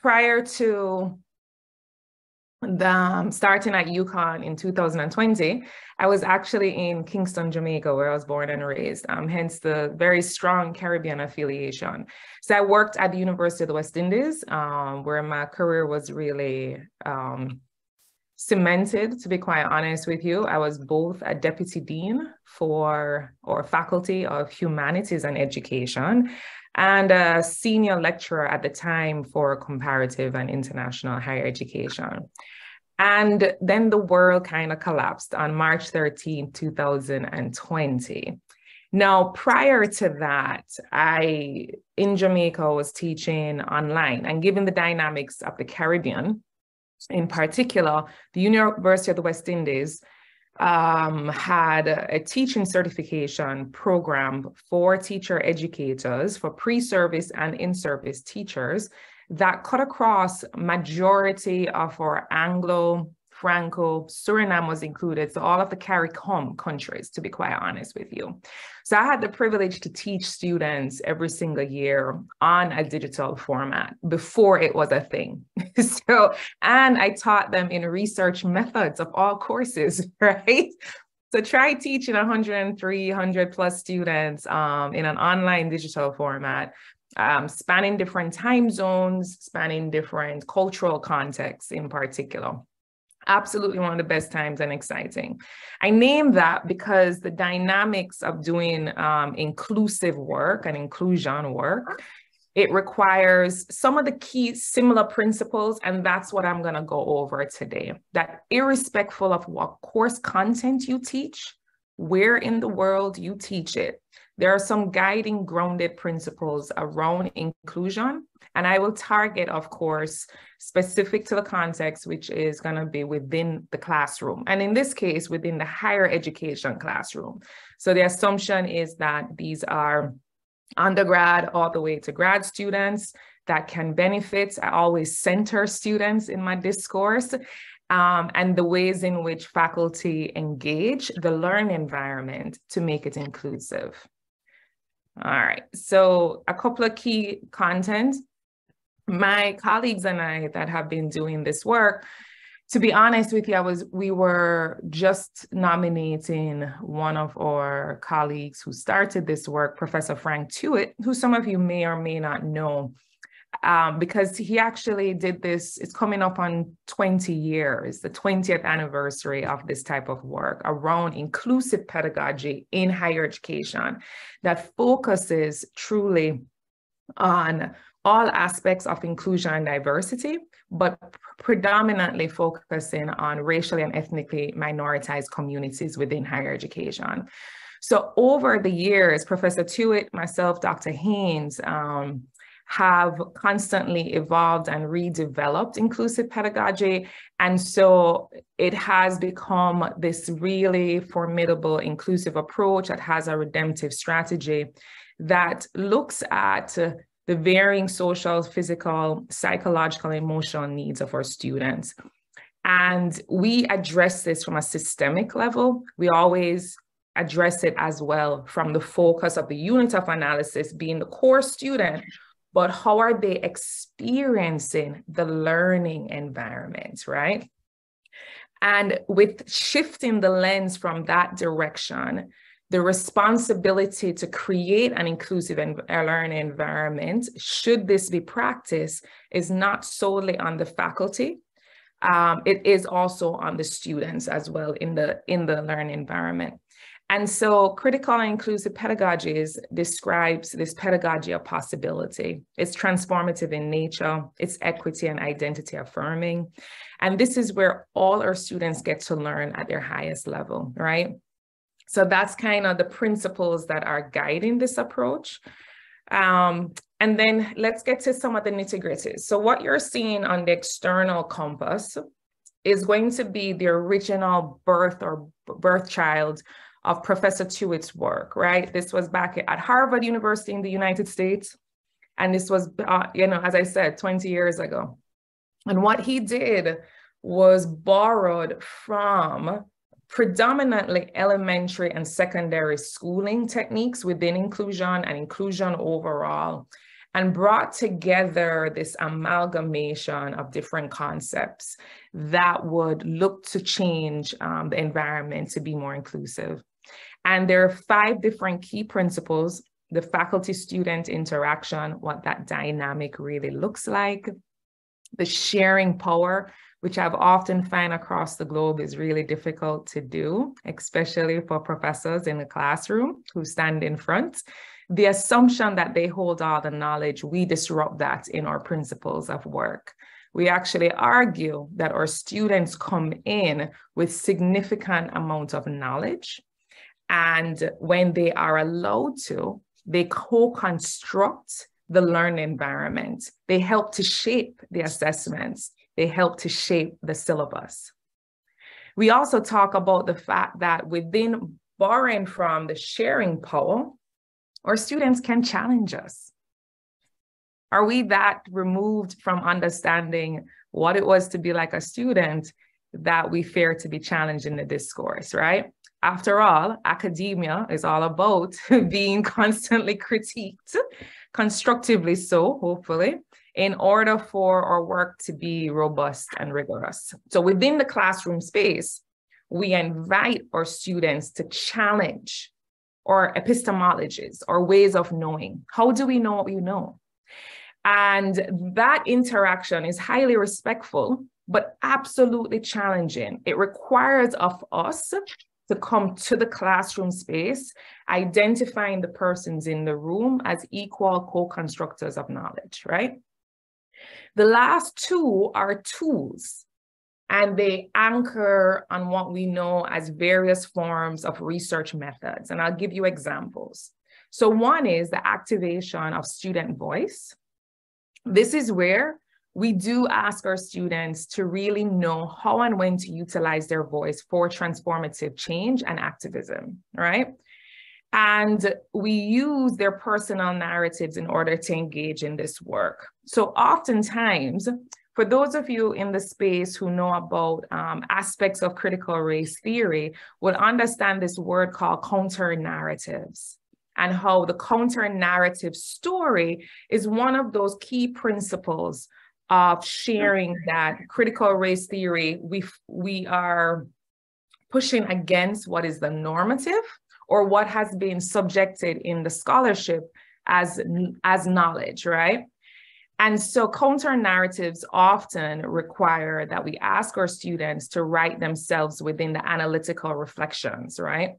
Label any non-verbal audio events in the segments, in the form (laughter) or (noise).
prior to the um, starting at UConn in 2020, I was actually in Kingston, Jamaica, where I was born and raised, um, hence the very strong Caribbean affiliation. So I worked at the University of the West Indies, um, where my career was really um, cemented, to be quite honest with you. I was both a deputy dean for or faculty of humanities and education and a senior lecturer at the time for comparative and international higher education. And then the world kind of collapsed on March 13, 2020. Now, prior to that, I in Jamaica was teaching online and given the dynamics of the Caribbean, in particular, the University of the West Indies um, had a teaching certification program for teacher educators, for pre-service and in-service teachers that cut across majority of our Anglo Franco, Suriname was included, so all of the CARICOM countries, to be quite honest with you. So I had the privilege to teach students every single year on a digital format before it was a thing. (laughs) so, and I taught them in research methods of all courses, (laughs) right? So try teaching 103, 100 plus students um, in an online digital format, um, spanning different time zones, spanning different cultural contexts in particular absolutely one of the best times and exciting. I name that because the dynamics of doing um, inclusive work and inclusion work, it requires some of the key similar principles, and that's what I'm going to go over today. That irrespective of what course content you teach, where in the world you teach it, there are some guiding grounded principles around inclusion. And I will target, of course, specific to the context, which is going to be within the classroom. And in this case, within the higher education classroom. So the assumption is that these are undergrad all the way to grad students that can benefit. I always center students in my discourse. Um, and the ways in which faculty engage the learning environment to make it inclusive. All right, so a couple of key content. My colleagues and I that have been doing this work, to be honest with you, I was we were just nominating one of our colleagues who started this work, Professor Frank Tuitt, who some of you may or may not know um, because he actually did this, it's coming up on 20 years, the 20th anniversary of this type of work around inclusive pedagogy in higher education that focuses truly on all aspects of inclusion and diversity, but predominantly focusing on racially and ethnically minoritized communities within higher education. So over the years, Professor Tuitt, myself, Dr. Haynes, um, have constantly evolved and redeveloped inclusive pedagogy. And so it has become this really formidable inclusive approach that has a redemptive strategy that looks at the varying social, physical, psychological, emotional needs of our students. And we address this from a systemic level. We always address it as well from the focus of the unit of analysis being the core student but how are they experiencing the learning environment, right? And with shifting the lens from that direction, the responsibility to create an inclusive and learning environment, should this be practiced, is not solely on the faculty. Um, it is also on the students as well in the in the learning environment. And so critical and inclusive pedagogies describes this pedagogy of possibility. It's transformative in nature, it's equity and identity affirming. And this is where all our students get to learn at their highest level, right? So that's kind of the principles that are guiding this approach. Um, and then let's get to some of the nitty gritties. So what you're seeing on the external compass is going to be the original birth or birth child of Professor Tuitt's work, right? This was back at Harvard University in the United States. And this was, uh, you know, as I said, 20 years ago. And what he did was borrowed from predominantly elementary and secondary schooling techniques within inclusion and inclusion overall. and brought together this amalgamation of different concepts that would look to change um, the environment to be more inclusive. And there are five different key principles the faculty student interaction, what that dynamic really looks like, the sharing power, which I've often found across the globe is really difficult to do, especially for professors in the classroom who stand in front the assumption that they hold all the knowledge, we disrupt that in our principles of work. We actually argue that our students come in with significant amount of knowledge. And when they are allowed to, they co-construct the learning environment. They help to shape the assessments. They help to shape the syllabus. We also talk about the fact that within borrowing from the sharing power, or students can challenge us. Are we that removed from understanding what it was to be like a student that we fear to be challenged in the discourse, right? After all, academia is all about (laughs) being constantly critiqued, constructively so, hopefully, in order for our work to be robust and rigorous. So within the classroom space, we invite our students to challenge our epistemologies or ways of knowing. How do we know what we know? And that interaction is highly respectful, but absolutely challenging. It requires of us to come to the classroom space, identifying the persons in the room as equal co-constructors of knowledge, right? The last two are tools and they anchor on what we know as various forms of research methods. And I'll give you examples. So one is the activation of student voice. This is where we do ask our students to really know how and when to utilize their voice for transformative change and activism, right? And we use their personal narratives in order to engage in this work. So oftentimes, for those of you in the space who know about um, aspects of critical race theory, would understand this word called counter narratives and how the counter narrative story is one of those key principles of sharing that critical race theory, we, we are pushing against what is the normative or what has been subjected in the scholarship as, as knowledge, right? And so counter narratives often require that we ask our students to write themselves within the analytical reflections, right?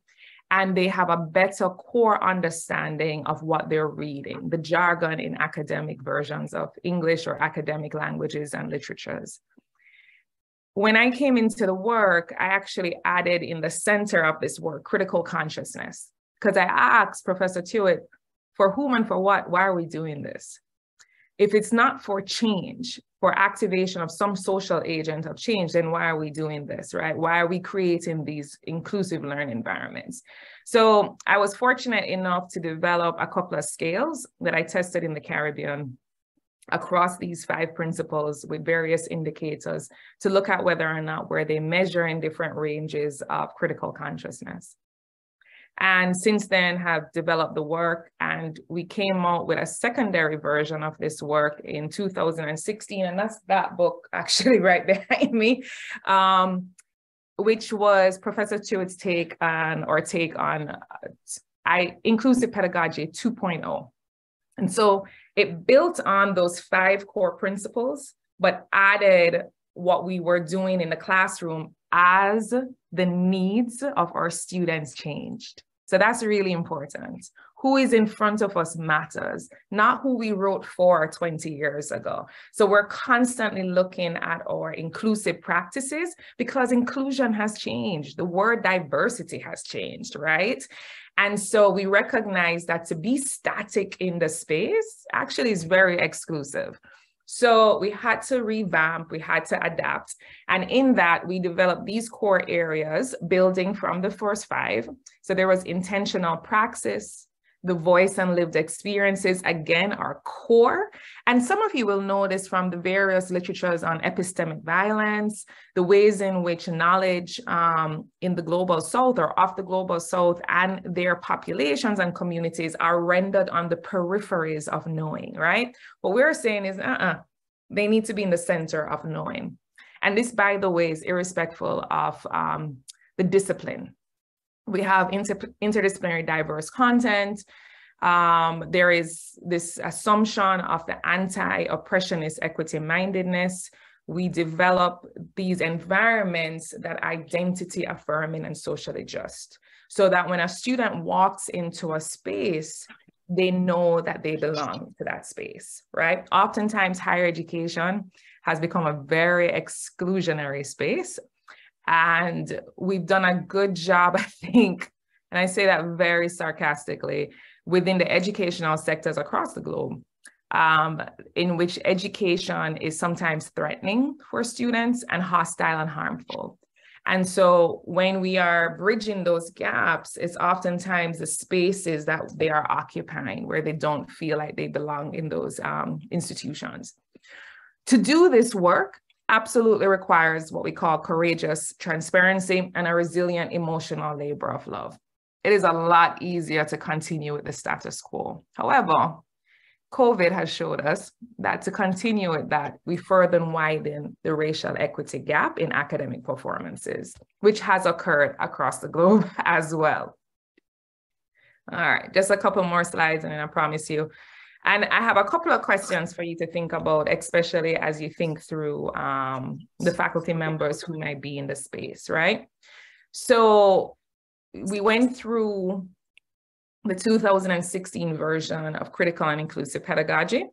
And they have a better core understanding of what they're reading, the jargon in academic versions of English or academic languages and literatures. When I came into the work, I actually added in the center of this work critical consciousness, because I asked Professor Tuitt, for whom and for what, why are we doing this? If it's not for change, for activation of some social agent of change, then why are we doing this, right? Why are we creating these inclusive learning environments? So I was fortunate enough to develop a couple of scales that I tested in the Caribbean across these five principles with various indicators to look at whether or not were they measuring different ranges of critical consciousness and since then have developed the work. And we came out with a secondary version of this work in 2016 and that's that book (laughs) actually right behind me um, which was professor Tuitt's take on or take on uh, I inclusive pedagogy 2.0 and so it built on those five core principles but added what we were doing in the classroom as the needs of our students changed. So that's really important. Who is in front of us matters, not who we wrote for 20 years ago. So we're constantly looking at our inclusive practices because inclusion has changed. The word diversity has changed, right? And so we recognize that to be static in the space actually is very exclusive. So we had to revamp, we had to adapt. And in that, we developed these core areas, building from the first five. So there was intentional praxis, the voice and lived experiences, again, are core. And some of you will know this from the various literatures on epistemic violence, the ways in which knowledge um, in the global south or of the global south and their populations and communities are rendered on the peripheries of knowing, right? What we're saying is, uh-uh, they need to be in the center of knowing. And this, by the way, is irrespective of um, the discipline we have inter interdisciplinary diverse content. Um, there is this assumption of the anti-oppressionist equity mindedness. We develop these environments that identity affirming and socially just so that when a student walks into a space, they know that they belong to that space, right? Oftentimes, higher education has become a very exclusionary space and we've done a good job, (laughs) I think, and I say that very sarcastically, within the educational sectors across the globe, um, in which education is sometimes threatening for students and hostile and harmful. And so when we are bridging those gaps, it's oftentimes the spaces that they are occupying where they don't feel like they belong in those um, institutions. To do this work, absolutely requires what we call courageous transparency and a resilient emotional labor of love. It is a lot easier to continue with the status quo. However, COVID has showed us that to continue with that, we further widen the racial equity gap in academic performances, which has occurred across the globe (laughs) as well. All right, just a couple more slides and I promise you and I have a couple of questions for you to think about, especially as you think through um, the faculty members who might be in the space, right? So we went through the 2016 version of critical and inclusive pedagogy.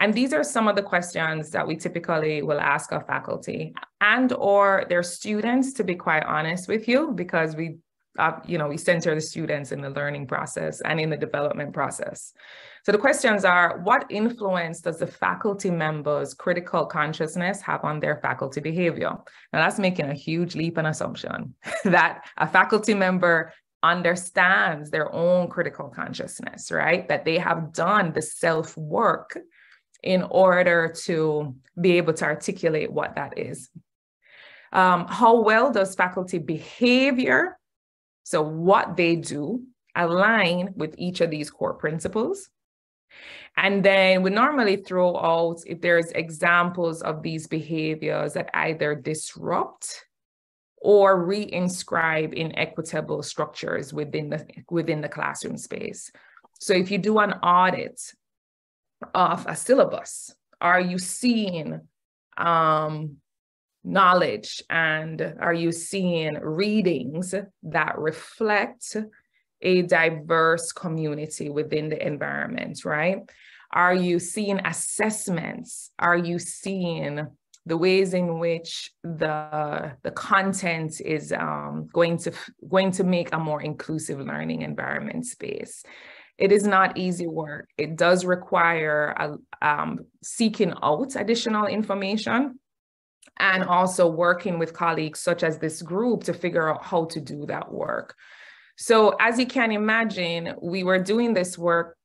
And these are some of the questions that we typically will ask our faculty and or their students, to be quite honest with you, because we uh, you know, we center the students in the learning process and in the development process. So the questions are, what influence does the faculty member's critical consciousness have on their faculty behavior? Now that's making a huge leap and assumption (laughs) that a faculty member understands their own critical consciousness, right? That they have done the self work in order to be able to articulate what that is. Um, how well does faculty behavior so what they do align with each of these core principles. And then we normally throw out if there's examples of these behaviors that either disrupt or reinscribe inequitable structures within the within the classroom space. So if you do an audit of a syllabus, are you seeing um, knowledge and are you seeing readings that reflect a diverse community within the environment, right? Are you seeing assessments? Are you seeing the ways in which the, the content is um, going, to, going to make a more inclusive learning environment space? It is not easy work. It does require a, um, seeking out additional information and also working with colleagues such as this group to figure out how to do that work. So as you can imagine, we were doing this work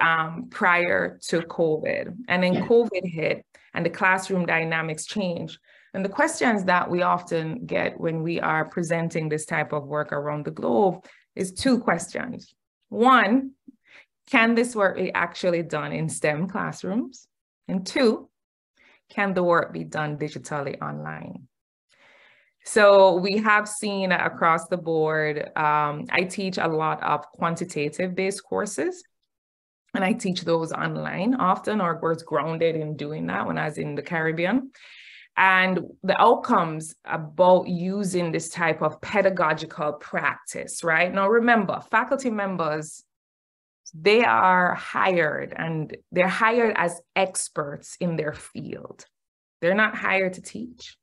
um, prior to COVID and then COVID hit and the classroom dynamics changed. And the questions that we often get when we are presenting this type of work around the globe is two questions. One, can this work be actually done in STEM classrooms? And two, can the work be done digitally online? So we have seen across the board, um, I teach a lot of quantitative based courses and I teach those online often or was grounded in doing that when I was in the Caribbean. And the outcomes about using this type of pedagogical practice, right? Now, remember, faculty members they are hired and they're hired as experts in their field. They're not hired to teach.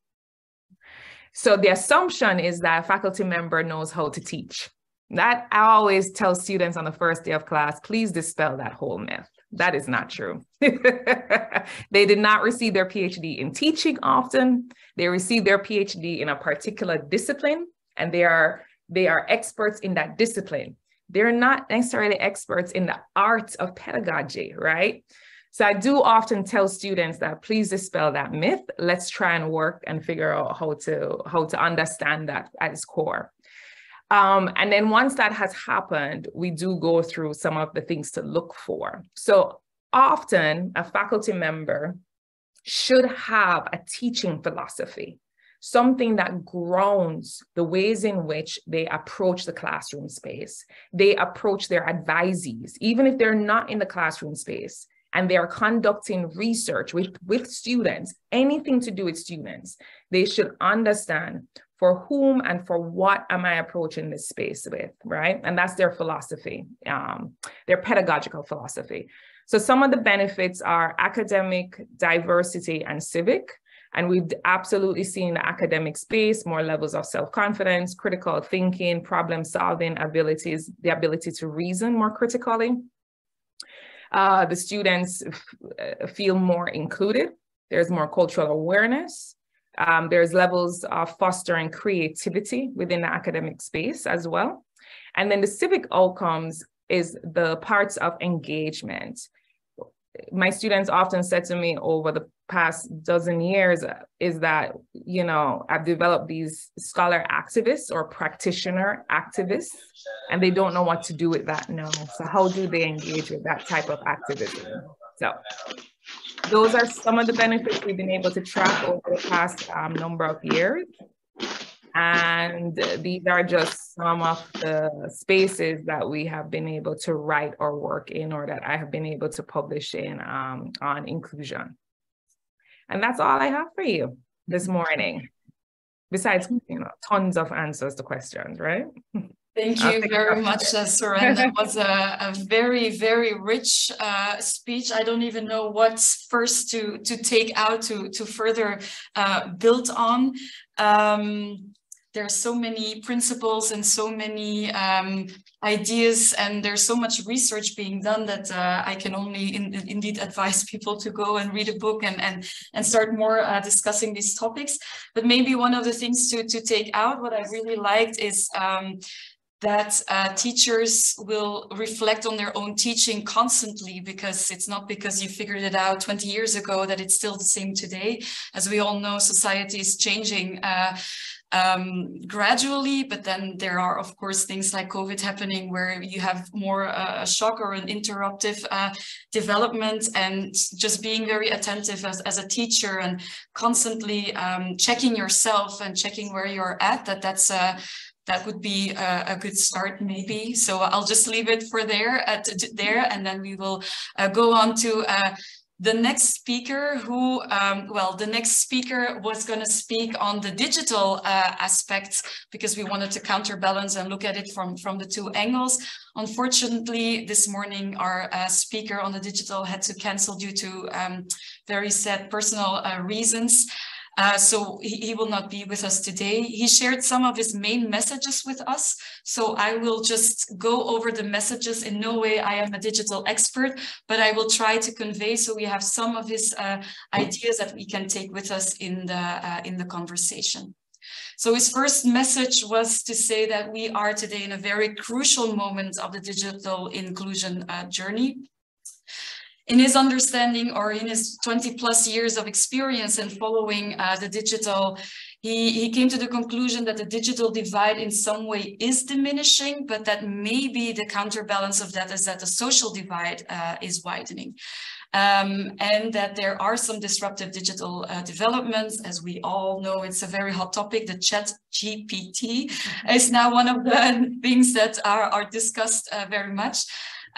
So the assumption is that a faculty member knows how to teach. That I always tell students on the first day of class, please dispel that whole myth. That is not true. (laughs) they did not receive their PhD in teaching often. They received their PhD in a particular discipline and they are they are experts in that discipline. They're not necessarily experts in the art of pedagogy, right? So I do often tell students that please dispel that myth. Let's try and work and figure out how to how to understand that at its core. Um, and then once that has happened, we do go through some of the things to look for. So often a faculty member should have a teaching philosophy, something that grounds the ways in which they approach the classroom space. They approach their advisees, even if they're not in the classroom space and they are conducting research with, with students, anything to do with students, they should understand for whom and for what am I approaching this space with, right? And that's their philosophy, um, their pedagogical philosophy. So some of the benefits are academic diversity and civic. And we've absolutely seen the academic space, more levels of self-confidence, critical thinking, problem solving abilities, the ability to reason more critically. Uh, the students uh, feel more included. There's more cultural awareness. Um, there's levels of fostering creativity within the academic space as well. And then the civic outcomes is the parts of engagement. My students often said to me over the past dozen years is that, you know, I've developed these scholar activists or practitioner activists, and they don't know what to do with that now. So how do they engage with that type of activism? So those are some of the benefits we've been able to track over the past um, number of years. And these are just some of the spaces that we have been able to write or work in or that I have been able to publish in um, on inclusion. And that's all I have for you this morning. Besides, you know, tons of answers to questions, right? Thank (laughs) you very much, uh, Saran. That was a, a, very, very rich uh, speech. I don't even know what's first to to take out to to further uh, build on. Um, there are so many principles and so many um, ideas and there's so much research being done that uh, I can only in, indeed advise people to go and read a book and and, and start more uh, discussing these topics. But maybe one of the things to, to take out, what I really liked is um, that uh, teachers will reflect on their own teaching constantly because it's not because you figured it out 20 years ago that it's still the same today. As we all know, society is changing uh, um, gradually, but then there are, of course, things like COVID happening where you have more uh, a shock or an interruptive uh, development and just being very attentive as, as a teacher and constantly um, checking yourself and checking where you're at, that that's a that would be a, a, good start maybe. So I'll just leave it for there at there, and then we will uh, go on to uh, the next speaker who, um, well, the next speaker was going to speak on the digital uh, aspects because we wanted to counterbalance and look at it from, from the two angles. Unfortunately, this morning, our uh, speaker on the digital had to cancel due to um, very sad personal uh, reasons. Uh, so he, he, will not be with us today. He shared some of his main messages with us. So I will just go over the messages. In no way I am a digital expert, but I will try to convey so we have some of his uh, ideas that we can take with us in the, uh, in the conversation. So his first message was to say that we are today in a very crucial moment of the digital inclusion uh, journey in his understanding or in his 20 plus years of experience and following uh, the digital, he, he came to the conclusion that the digital divide in some way is diminishing, but that maybe the counterbalance of that is that the social divide uh, is widening. Um, and that there are some disruptive digital uh, developments. As we all know, it's a very hot topic. The chat GPT (laughs) is now one of the (laughs) things that are, are discussed uh, very much.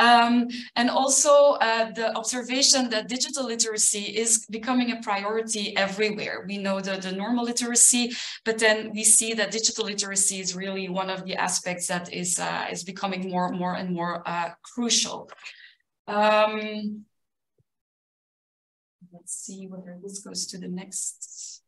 Um, and also uh, the observation that digital literacy is becoming a priority everywhere. We know the, the normal literacy, but then we see that digital literacy is really one of the aspects that is, uh, is becoming more, more and more uh, crucial. Um, let's see whether this goes to the next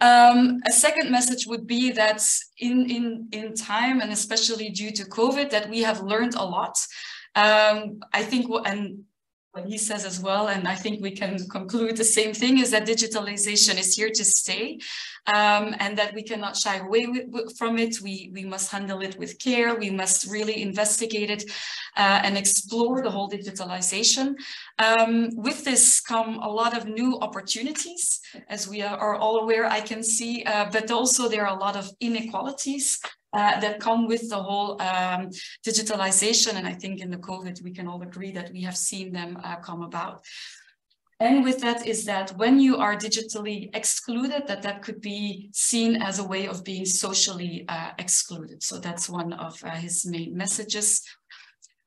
um, a second message would be that in, in, in time, and especially due to COVID, that we have learned a lot. Um, I think, and what he says as well, and I think we can conclude the same thing, is that digitalization is here to stay um, and that we cannot shy away from it. We, we must handle it with care. We must really investigate it uh, and explore the whole digitalization. Um, with this come a lot of new opportunities, as we are all aware, I can see, uh, but also there are a lot of inequalities uh, that come with the whole um, digitalization. And I think in the COVID, we can all agree that we have seen them uh, come about. And with that is that when you are digitally excluded, that that could be seen as a way of being socially uh, excluded. So that's one of uh, his main messages.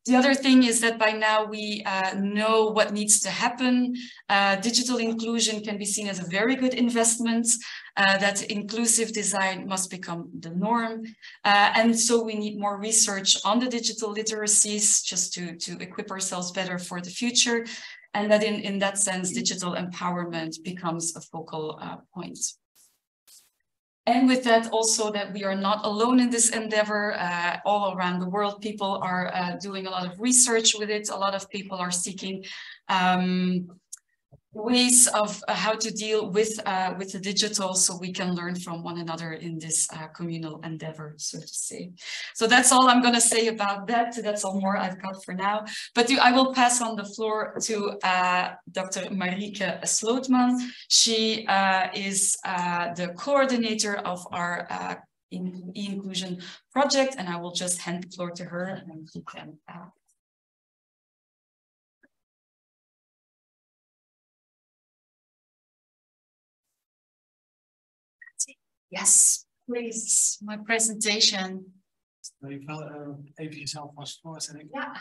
The other thing is that by now we uh, know what needs to happen. Uh, digital inclusion can be seen as a very good investment, uh, that inclusive design must become the norm. Uh, and so we need more research on the digital literacies just to, to equip ourselves better for the future. And that in, in that sense, digital empowerment becomes a focal uh, point. And with that also that we are not alone in this endeavor, uh, all around the world, people are uh, doing a lot of research with it. A lot of people are seeking um, ways of uh, how to deal with uh, with the digital so we can learn from one another in this uh, communal endeavor so to say. So that's all i'm going to say about that. That's all more i've got for now. But i will pass on the floor to uh, dr marieke slootman. She uh, is uh, the coordinator of our e-inclusion project and i will just hand the floor to her and she can Yes, please, my presentation. You felt uh, yourself was I think. Yeah.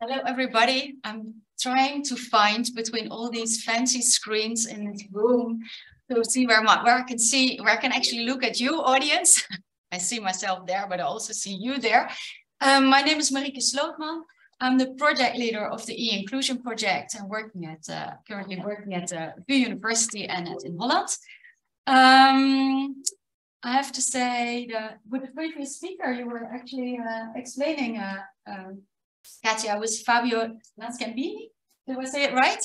Hello, everybody. I'm trying to find between all these fancy screens in this room to see where my where I can see where I can actually look at you, audience. (laughs) I see myself there, but I also see you there. Um, my name is Marieke Slootman. I'm the project leader of the e-inclusion project and working at uh, currently working at uh, VU University and at in Holland. Um, I have to say that with the previous speaker, you were actually uh, explaining, uh, um, Katia, was Fabio Lanscambini. Did I say it right?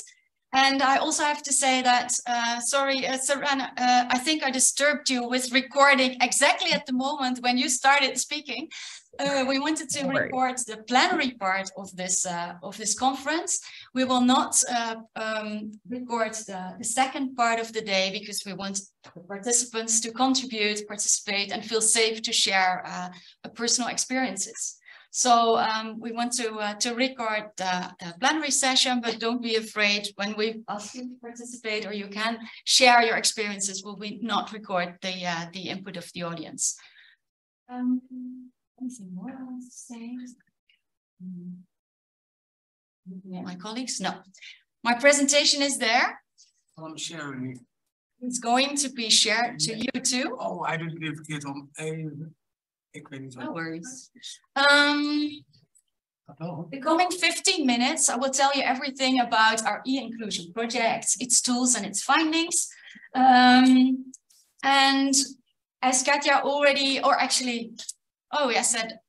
And I also have to say that, uh, sorry, uh, Serena, uh, I think I disturbed you with recording exactly at the moment when you started speaking. Uh, we wanted to record the plenary part of this uh, of this conference. We will not uh, um, record the, the, second part of the day because we want the participants to contribute, participate, and feel safe to share personal experiences. So um, we want to uh, to record the, the, plenary session, but don't be afraid when we ask you to participate or you can share your experiences. Will we not record the uh, the input of the audience? Um, anything more I want to say? Mm. My colleagues, no. My presentation is there. I'm sharing. It. It's going to be shared to you too. Oh, I didn't give it on. Ik weet niet No worries. Um, the coming 15 minutes, I will tell you everything about our e-inclusion project, its tools and its findings. Um, and as Katja already, or actually, oh, I said,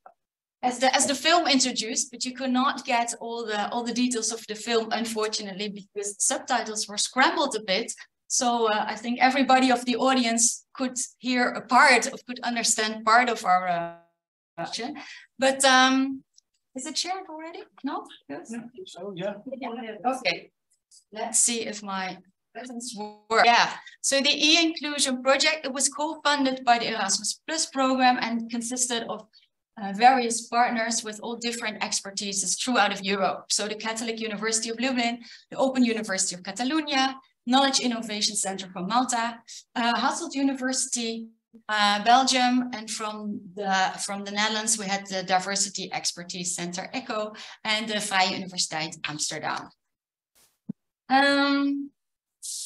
as the as the film introduced, but you could not get all the all the details of the film, unfortunately, because subtitles were scrambled a bit. So uh, I think everybody of the audience could hear a part of, could understand part of our uh, But um, is it shared already? No? Yes. Yeah, so, yeah. Okay. Let's see if my presence works. Yeah. So the e-inclusion project, it was co-funded by the Erasmus Plus program and consisted of uh, various partners with all different expertises throughout of Europe. So the Catholic University of Lublin, the Open University of Catalonia, Knowledge Innovation Center from Malta, uh, Hasselt University, uh, Belgium, and from the from the Netherlands, we had the Diversity Expertise Center ECHO and the Vrije Universiteit Amsterdam. Um,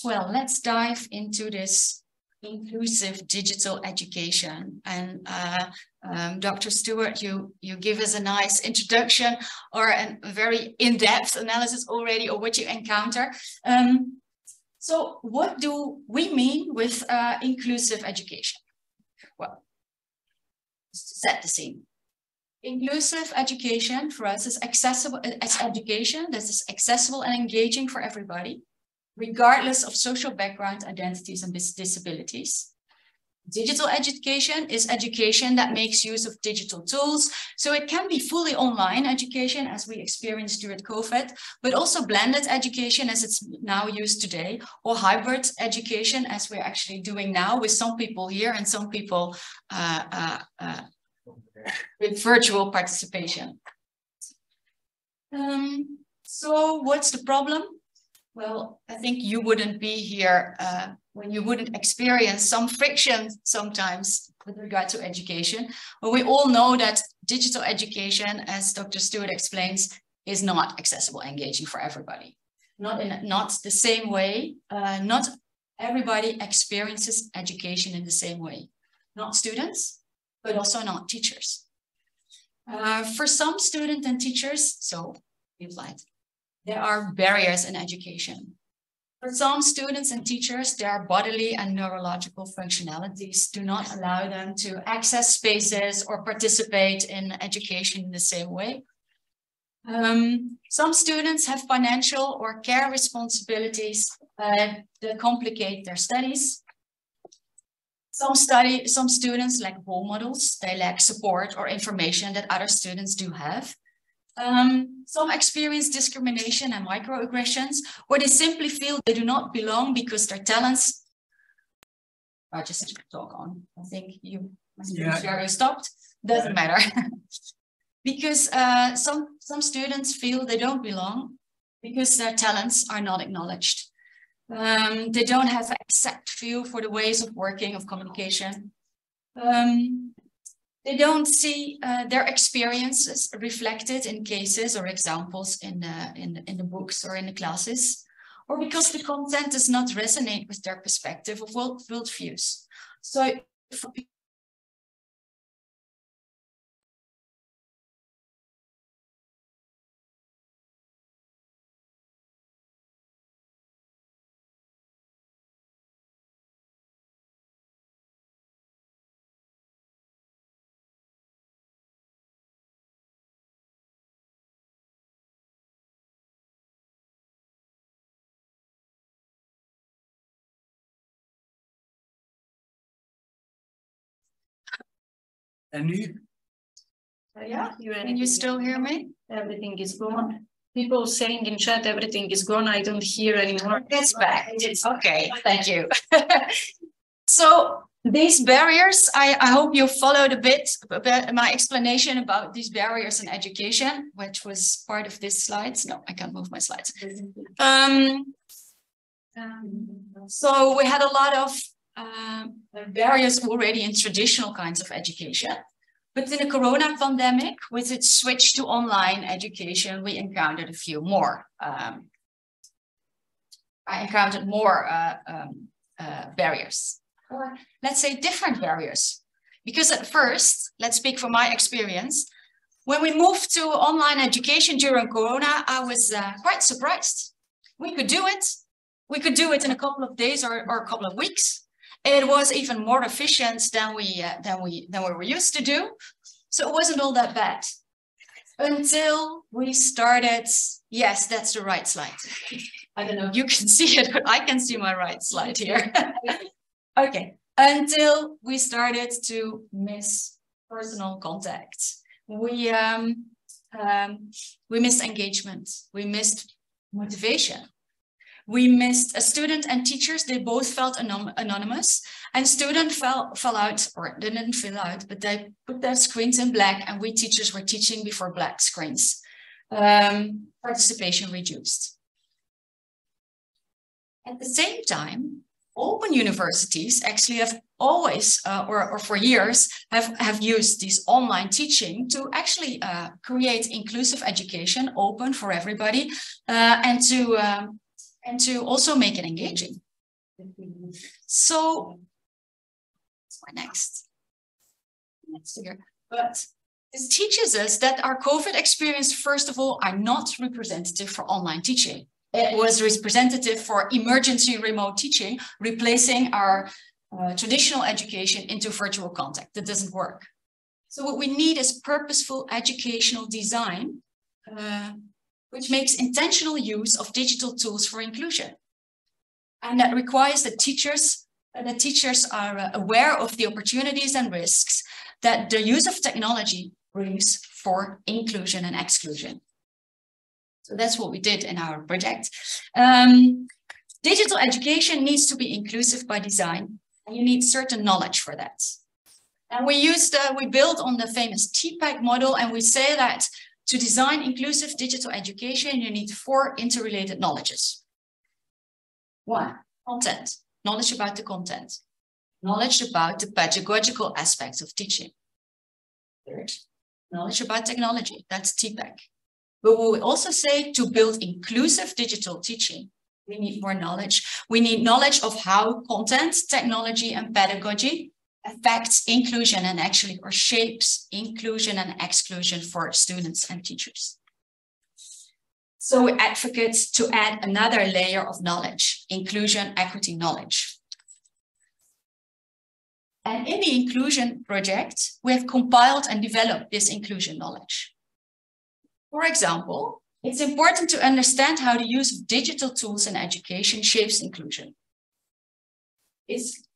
well, let's dive into this inclusive digital education. And uh, um, Dr. Stewart, you, you give us a nice introduction or a very in-depth analysis already of what you encounter. Um, so what do we mean with uh, inclusive education? Well, set the scene. Inclusive education for us is accessible as education that is accessible and engaging for everybody, regardless of social background, identities, and disabilities. Digital education is education that makes use of digital tools. So it can be fully online education as we experienced during COVID, but also blended education as it's now used today, or hybrid education as we're actually doing now with some people here and some people uh, uh, uh, with virtual participation. Um, so what's the problem? Well, I think you wouldn't be here uh, when you wouldn't experience some friction sometimes with regard to education. But we all know that digital education, as Dr. Stewart explains, is not accessible engaging for everybody. Not in not the same way. Uh, not everybody experiences education in the same way. Not students, but also not teachers. Uh, for some students and teachers, so light, there are barriers in education. For some students and teachers, their bodily and neurological functionalities do not allow them to access spaces or participate in education in the same way. Um, some students have financial or care responsibilities uh, that complicate their studies. Some study, some students lack role models, they lack support or information that other students do have. Um, some experience discrimination and microaggressions, or they simply feel they do not belong because their talents are just talk on. I think you yeah. stopped. Doesn't yeah. matter. (laughs) because uh, some, some students feel they don't belong because their talents are not acknowledged. Um, they don't have exact feel for the ways of working, of communication. Um, they don't see uh, their experiences reflected in cases or examples in the, in, in the books or in the classes, or because the content does not resonate with their perspective of world, worldviews. So En nu? Yeah, you can you still hear me? Everything is gone. People saying in chat everything is gone. I don't hear anymore. It's back. It's okay. Thank you. (laughs) so these barriers, I, I hope you followed a bit, a bit my explanation about these barriers in education, which was part of this slides. No, I can't move my slides. Um, so we had a lot of um, barriers already in traditional kinds of education. But in the corona pandemic, with its switch to online education, we encountered a few more. Um, I encountered more uh, um, uh, barriers, or let's say different barriers. Because at first, let's speak from my experience, when we moved to online education during Corona, I was uh, quite surprised. We could do it. We could do it in a couple of days or, or a couple of weeks. It was even more efficient than we uh, than we than we were used to do. So it wasn't all that bad until we started. Yes, that's the right slide. I don't know if you can (laughs) see it, but I can see my right slide here. (laughs) okay, until we started to miss personal contact. We um, um, we missed engagement. We missed motivation. We missed a student and teachers, they both felt anon anonymous and student fell, fell out or didn't fill out, but they put their screens in black and we teachers were teaching before black screens. Um, participation reduced. At the same time, open universities actually have always uh, or, or, for years have, have used this online teaching to actually uh, create inclusive education open for everybody uh, and to um, and to also make it engaging. So, what's my next? Next. But this teaches us that our COVID experience, first of all, are not representative for online teaching. It was representative for emergency remote teaching, replacing our uh, traditional education into virtual contact. That doesn't work. So what we need is purposeful educational design, uh, which makes intentional use of digital tools for inclusion. And that requires that teachers, uh, that teachers are uh, aware of the opportunities and risks that the use of technology brings for inclusion and exclusion. So that's what we did in our project. Um, digital education needs to be inclusive by design, and you need certain knowledge for that. And we used, uh, we built on the famous TPACK model, and we say that to design inclusive digital education, you need four interrelated knowledges. One, content, knowledge about the content, knowledge about the pedagogical aspects of teaching. Third, knowledge about technology, that's TPACK. But we also say to build inclusive digital teaching, we need more knowledge. We need knowledge of how content, technology, and pedagogy affects inclusion and actually or shapes inclusion and exclusion for students and teachers. So we advocate to add another layer of knowledge, inclusion, equity knowledge. And in the inclusion project, we have compiled and developed this inclusion knowledge. For example, it's important to understand how the use of digital tools in education shapes inclusion. It's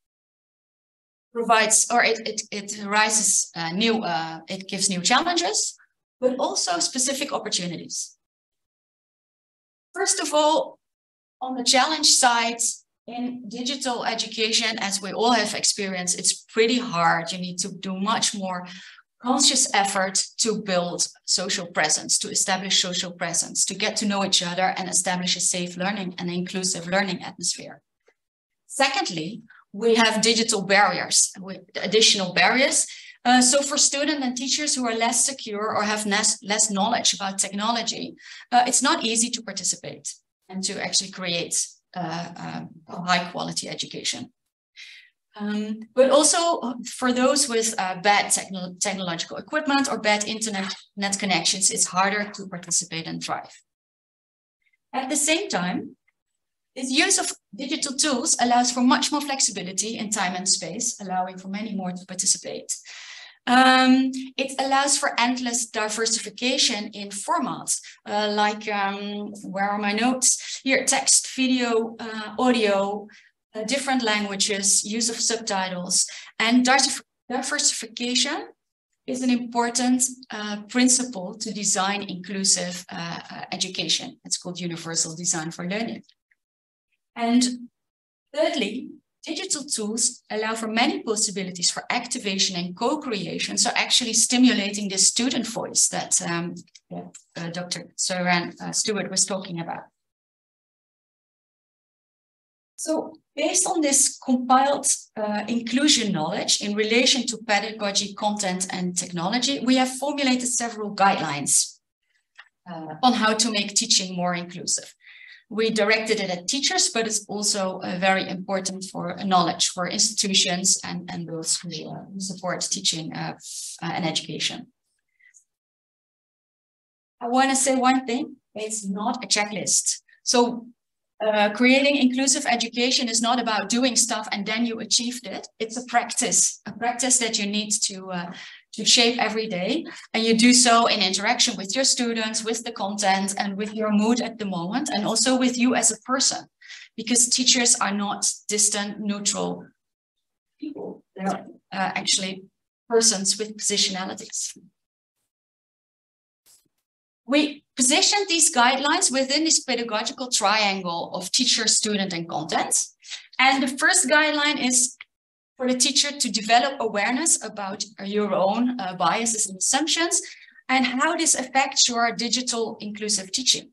provides or it it, it rises uh, new uh, it gives new challenges but also specific opportunities. First of all on the challenge side in digital education as we all have experienced it's pretty hard. You need to do much more conscious effort to build social presence to establish social presence to get to know each other and establish a safe learning and inclusive learning atmosphere. Secondly we have digital barriers, with additional barriers. Uh, so for students and teachers who are less secure or have less, less knowledge about technology, uh, it's not easy to participate and to actually create uh, um, a high quality education. Um, but also for those with uh, bad techno technological equipment or bad internet net connections, it's harder to participate and thrive. At the same time, this use of digital tools allows for much more flexibility in time and space, allowing for many more to participate. Um, it allows for endless diversification in formats, uh, like um, where are my notes? Here, text, video, uh, audio, uh, different languages, use of subtitles, and diversification is an important uh, principle to design inclusive uh, uh, education. It's called universal design for learning. And thirdly, digital tools allow for many possibilities for activation and co-creation. So actually stimulating the student voice that um, uh, Dr. Saran uh, Stewart was talking about. So based on this compiled uh, inclusion knowledge in relation to pedagogy, content, and technology, we have formulated several guidelines uh, on how to make teaching more inclusive we directed it at teachers, but it's also uh, very important for knowledge for institutions and, and those who uh, support teaching uh, uh, and education. I want to say one thing, it's not a checklist. So uh, creating inclusive education is not about doing stuff and then you achieved it. It's a practice, a practice that you need to uh, to shape every day. And you do so in interaction with your students, with the content, and with your mood at the moment, and also with you as a person, because teachers are not distant, neutral people. They're uh, actually persons with positionalities. We position these guidelines within this pedagogical triangle of teacher, student, and content. And the first guideline is for the teacher to develop awareness about your own uh, biases and assumptions and how this affects your digital inclusive teaching.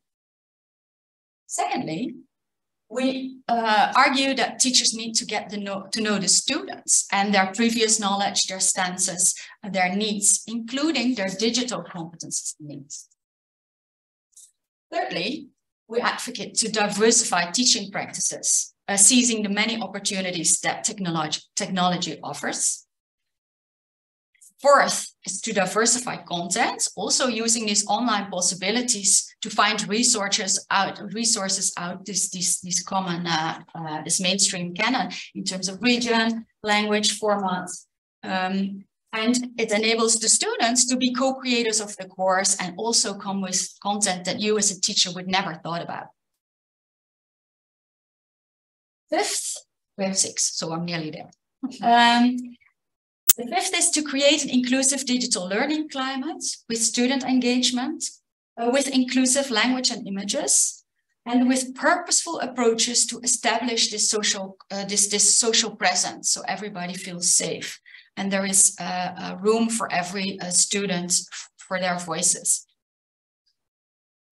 Secondly, we uh, argue that teachers need to get know, to know the students and their previous knowledge, their stances, their needs, including their digital competences needs. Thirdly, we advocate to diversify teaching practices uh, seizing the many opportunities that technology, technology offers. Fourth is to diversify content, also using these online possibilities to find resources out, resources out this, this, this common, uh, uh, this mainstream canon in terms of region, language, formats. Um, And it enables the students to be co-creators of the course and also come with content that you as a teacher would never thought about. Fifth, we have six, so I'm nearly there. Um, the fifth is to create an inclusive digital learning climate with student engagement, uh, with inclusive language and images, and with purposeful approaches to establish this social, uh, this, this social presence so everybody feels safe. And there is uh, room for every uh, student for their voices.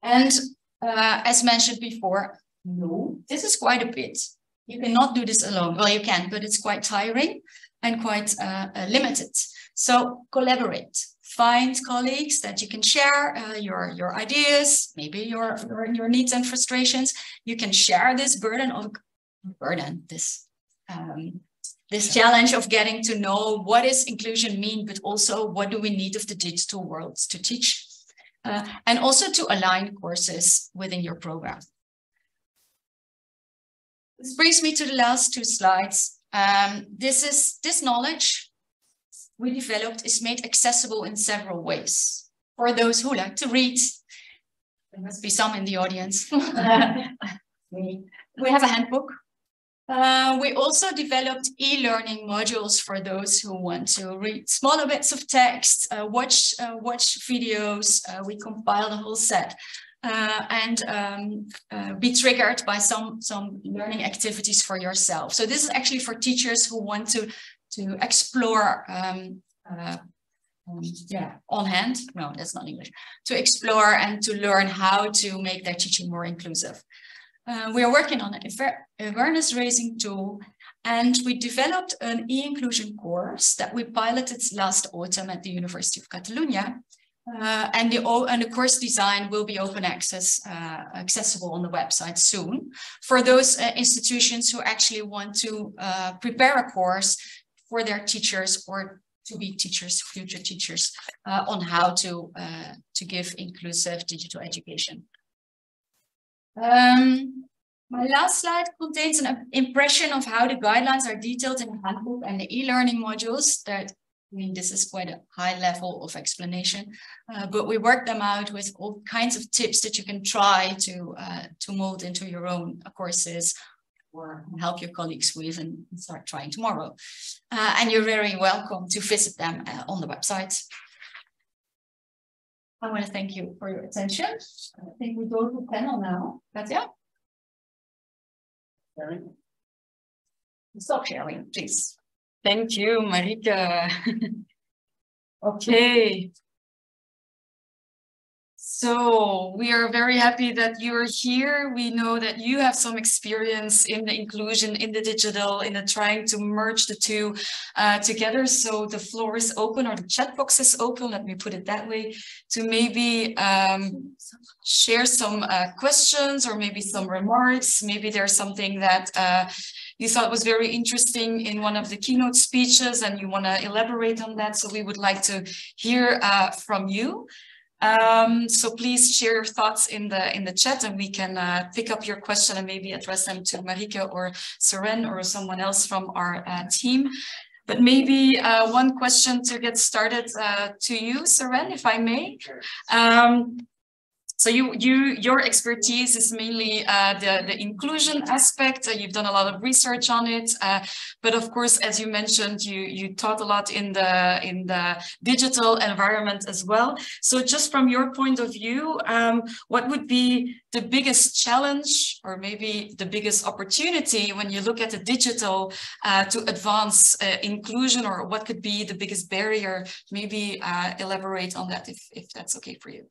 And uh, as mentioned before, no, this is quite a bit. You cannot do this alone. Well, you can, but it's quite tiring and quite uh, uh, limited. So collaborate. Find colleagues that you can share uh, your, your ideas, maybe your, your, your needs and frustrations. You can share this burden of burden, this um, this challenge of getting to know what does inclusion mean, but also what do we need of the digital worlds to teach, uh, and also to align courses within your program. This brings me to the last two slides. Um, this is this knowledge we developed is made accessible in several ways. For those who like to read, there must be some in the audience. (laughs) we have a handbook. Uh, we also developed e-learning modules for those who want to read smaller bits of text, uh, watch uh, watch videos. Uh, we compiled a whole set uh, and um, uh, be triggered by some, some learning activities for yourself. So this is actually for teachers who want to, to explore um, uh, um, yeah, on hand, no, that's not English, to explore and to learn how to make their teaching more inclusive. Uh, we are working on an awareness raising tool and we developed an e-inclusion course that we piloted last autumn at the University of Catalonia uh, and, the, and the course design will be open access, uh, accessible on the website soon for those uh, institutions who actually want to uh, prepare a course for their teachers or to be teachers, future teachers, uh, on how to, uh, to give inclusive digital education. Um, my last slide contains an impression of how the guidelines are detailed in the handbook and the e-learning modules that I mean, this is quite a high level of explanation, uh, but we work them out with all kinds of tips that you can try to uh, to mold into your own courses or help your colleagues with and start trying tomorrow. Uh, and you're very welcome to visit them uh, on the website. I want to thank you for your attention. I think we go to the panel now. Katja? Sharing. Stop sharing, please. Thank you, Marieke. (laughs) okay. So we are very happy that you are here. We know that you have some experience in the inclusion, in the digital, in the trying to merge the two uh, together. So the floor is open or the chat box is open, let me put it that way, to maybe um, share some uh, questions or maybe some remarks. Maybe there's something that uh, you thought it was very interesting in one of the keynote speeches and you want to elaborate on that. So we would like to hear uh, from you. Um, so please share your thoughts in the in the chat and we can uh, pick up your question and maybe address them to Marieke or Saran or someone else from our uh, team. But maybe uh, one question to get started uh, to you, Saran, if I may. Um, so you, you, your expertise is mainly uh, the, the inclusion aspect. Uh, you've done a lot of research on it, uh, but of course, as you mentioned, you you taught a lot in the in the digital environment as well. So just from your point of view, um, what would be the biggest challenge, or maybe the biggest opportunity when you look at the digital uh, to advance uh, inclusion, or what could be the biggest barrier? Maybe uh, elaborate on that if if that's okay for you.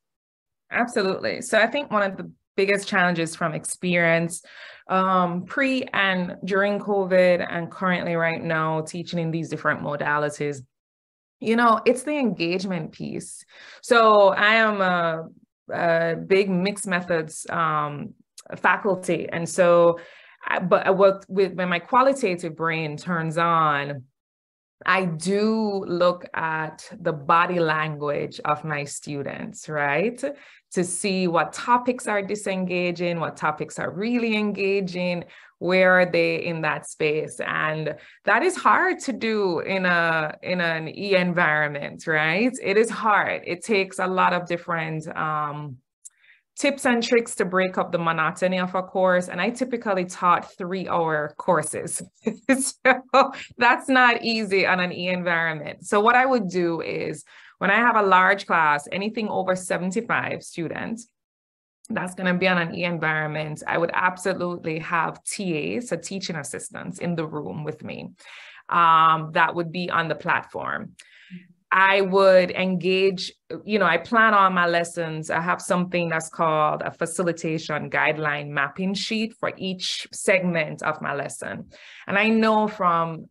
Absolutely. So I think one of the biggest challenges from experience um, pre and during COVID and currently right now teaching in these different modalities, you know, it's the engagement piece. So I am a, a big mixed methods um, faculty. And so, but what with when my qualitative brain turns on, I do look at the body language of my students, right? To see what topics are disengaging, what topics are really engaging, where are they in that space? And that is hard to do in a in an e environment right? It is hard. It takes a lot of different um, tips and tricks to break up the monotony of a course. And i typically taught three hour courses. (laughs) So that's not easy on an e environment so what i would do is when i have a large class anything over 75 students that's going to be on an e environment, I would absolutely have TAs, so teaching assistants, in the room with me. Um, that would be on the platform. I would engage, you know, I plan all my lessons. I have something that's called a facilitation guideline mapping sheet for each segment of my lesson. And I know from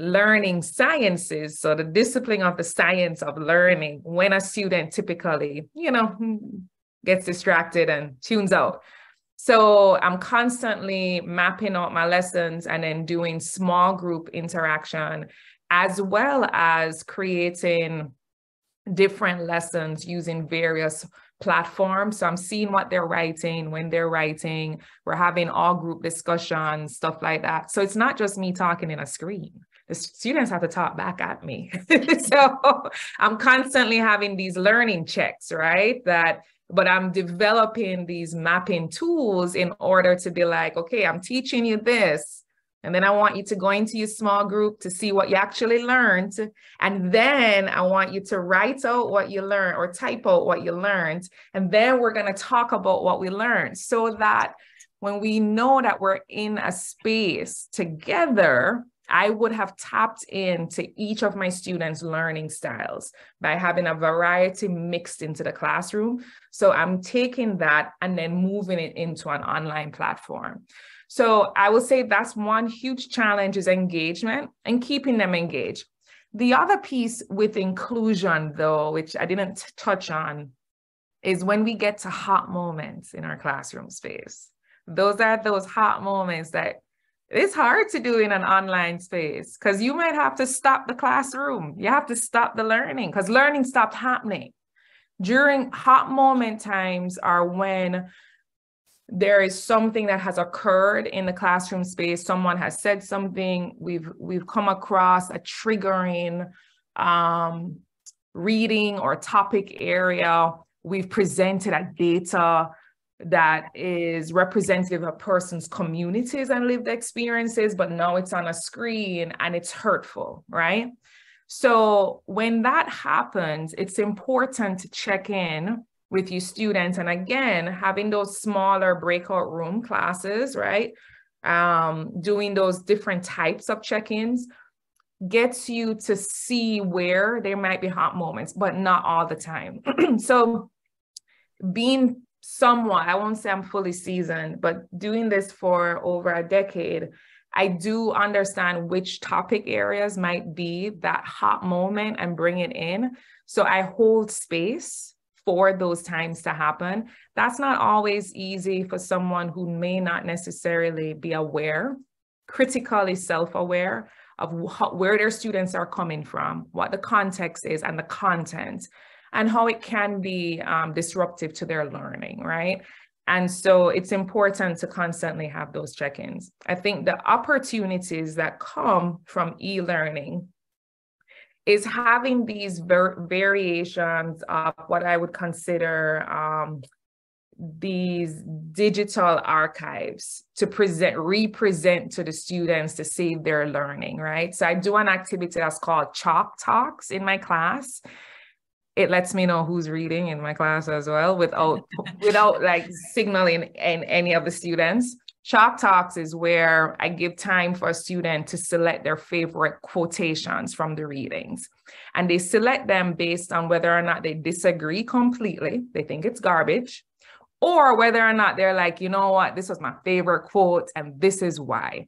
learning sciences, so the discipline of the science of learning, when a student typically, you know, hmm, gets distracted and tunes out. So I'm constantly mapping out my lessons and then doing small group interaction, as well as creating different lessons using various platforms. So I'm seeing what they're writing, when they're writing, we're having all group discussions, stuff like that. So it's not just me talking in a screen. The students have to talk back at me. (laughs) so I'm constantly having these learning checks, right? That but I'm developing these mapping tools in order to be like, okay, I'm teaching you this. And then I want you to go into your small group to see what you actually learned. And then I want you to write out what you learned or type out what you learned. And then we're going to talk about what we learned so that when we know that we're in a space together, I would have tapped into each of my students' learning styles by having a variety mixed into the classroom. So I'm taking that and then moving it into an online platform. So I would say that's one huge challenge is engagement and keeping them engaged. The other piece with inclusion, though, which I didn't touch on, is when we get to hot moments in our classroom space. Those are those hot moments that it's hard to do in an online space because you might have to stop the classroom. You have to stop the learning because learning stopped happening. During hot moment times are when there is something that has occurred in the classroom space. Someone has said something. We've we've come across a triggering um, reading or topic area. We've presented a data that is representative of a person's communities and lived experiences, but now it's on a screen and it's hurtful, right? So when that happens, it's important to check in with your students. And again, having those smaller breakout room classes, right? Um, doing those different types of check-ins gets you to see where there might be hot moments, but not all the time. (clears throat) so being somewhat, I won't say I'm fully seasoned, but doing this for over a decade, I do understand which topic areas might be that hot moment and bring it in. So I hold space for those times to happen. That's not always easy for someone who may not necessarily be aware, critically self aware of where their students are coming from, what the context is, and the content and how it can be um, disruptive to their learning, right? And so it's important to constantly have those check ins. I think the opportunities that come from e learning is having these ver- variations of what I would consider um, these digital archives to present represent to the students to save their learning right so i do an activity that's called chalk talks in my class it lets me know who's reading in my class as well without without (laughs) like signaling in any of the students. Chalk talks is where i give time for a student to select their favorite quotations from the readings. And they select them based on whether or not they disagree completely they think it's garbage or whether or not they're like you know what? This was my favorite quote and this is why.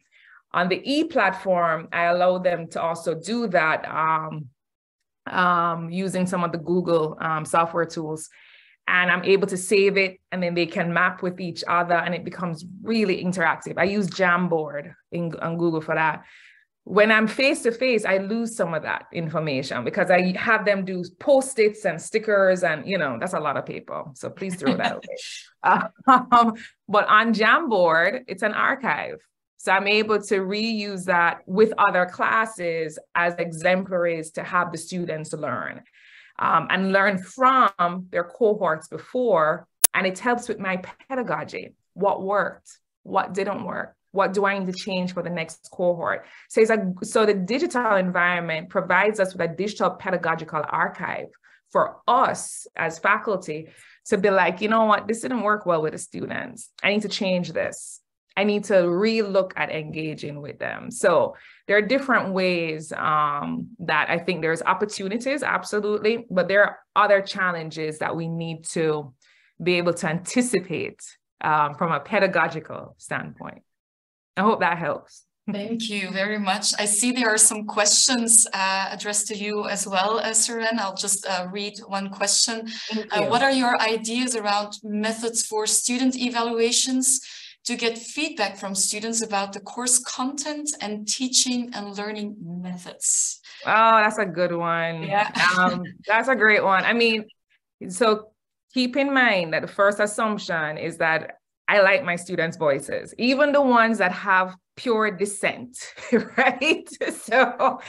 On the e platform i allow them to also do that um, um, using some of the Google um, software tools. And I'm able to save it and then they can map with each other and it becomes really interactive. I use Jamboard in, on Google for that. when I'm face to face, I lose some of that information because I have them do post-its and stickers, and you know that's a lot of paper. So please throw that (laughs) away. Um, but on Jamboard, it's an archive, so I'm able to reuse that with other classes as exemplaries to have the students learn um, and learn from their cohorts before, and it helps with my pedagogy. What worked? What didn't work? what do I need to change for the next cohort? So, it's a, so the digital environment provides us with a digital pedagogical archive for us as faculty to be like, you know what, this didn't work well with the students. I need to change this. I need to re-look at engaging with them. So there are different ways um, that I think there's opportunities, absolutely, but there are other challenges that we need to be able to anticipate um, from a pedagogical standpoint. I hope that helps. Thank you very much. I see there are some questions uh, addressed to you as well, uh, Saran. I'll just uh, read one question. Uh, what are your ideas around methods for student evaluations to get feedback from students about the course content and teaching and learning methods? Oh, that's a good one. Yeah. um, that's a great one. I mean, so keep in mind that the first assumption is that I like my students' voices, even the ones that have pure dissent, (laughs) right? So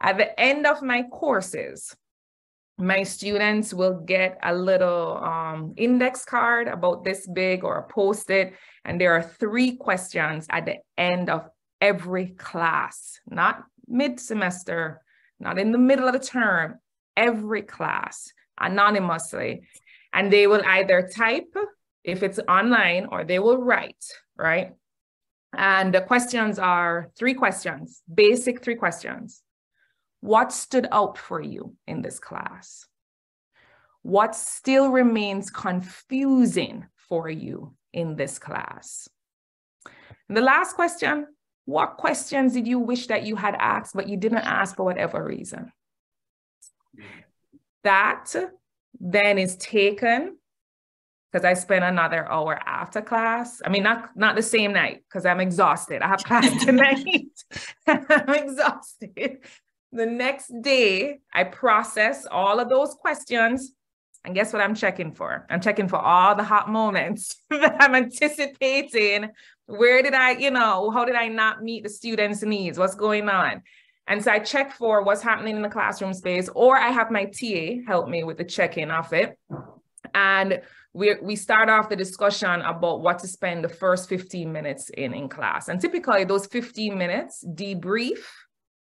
at the end of my courses, my students will get a little um, index card about this big or a post-it, and there are three questions at the end of every class, not mid-semester, not in the middle of the term, every class, anonymously. And they will either type if it's online or they will write, right? And the questions are three questions, basic three questions. What stood out for you in this class? What still remains confusing for you in this class? And the last question, what questions did you wish that you had asked, but you didn't ask for whatever reason? That then is taken because I spent another hour after class. I mean, not not the same night because I'm exhausted. I have class (laughs) tonight. (laughs) I'm exhausted. The next day, I process all of those questions. And guess what I'm checking for? I'm checking for all the hot moments (laughs) that I'm anticipating. Where did I, you know, how did I not meet the students' needs? What's going on? And so I check for what's happening in the classroom space, or I have my TA help me with the check-in of it. And we, we start off the discussion about what to spend the first 15 minutes in in class. And typically those 15 minutes debrief